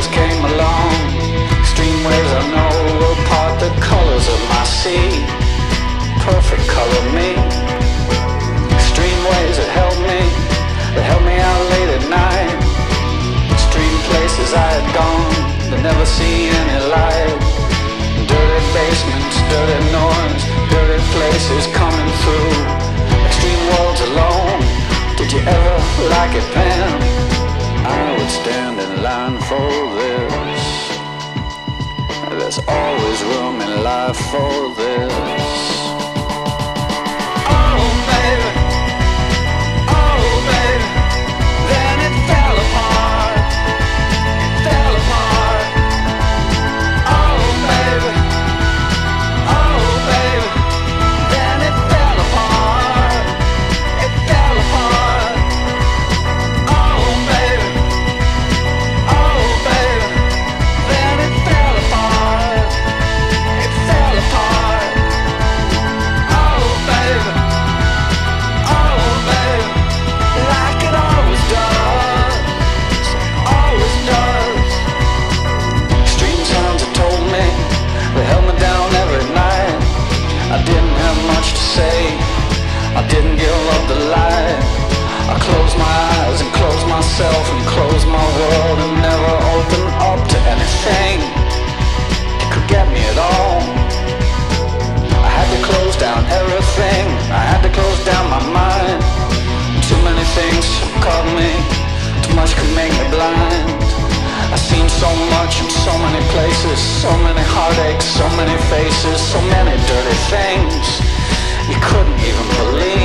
girls came along. Stream waves I know will part the colors of my sea. Perfect color me. Extreme waves that help me That help me out late at night. Stream places I had gone That never see any light. Dirty basements, dirty noise Dirty places coming through. Extreme worlds alone Did you ever like it, Pam? I was for this. There's always room in life for this. could make me blind. I've seen so much in so many places So many heartaches, so many faces So many dirty things. You couldn't even believe